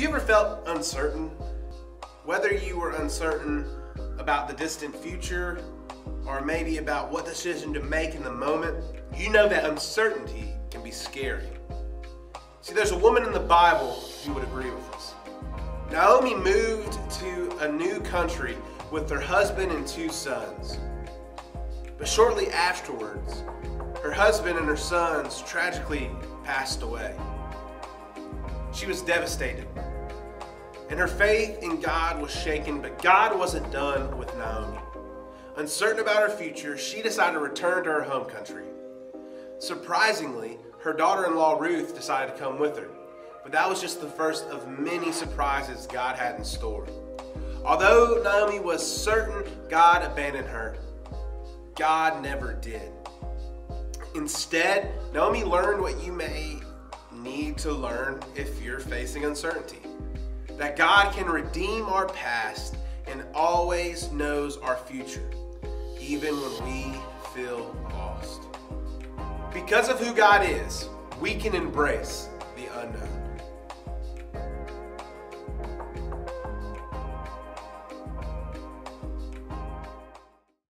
Have you ever felt uncertain? Whether you were uncertain about the distant future or maybe about what decision to make in the moment, you know that uncertainty can be scary. See, there's a woman in the Bible who would agree with us. Naomi moved to a new country with her husband and two sons. But shortly afterwards, her husband and her sons tragically passed away. She was devastated. And her faith in God was shaken, but God wasn't done with Naomi. Uncertain about her future, she decided to return to her home country. Surprisingly, her daughter in law Ruth decided to come with her. But that was just the first of many surprises God had in store. Although Naomi was certain God abandoned her, God never did. Instead, Naomi learned what you may need to learn if you're facing uncertainty that God can redeem our past and always knows our future, even when we feel lost. Because of who God is, we can embrace the unknown.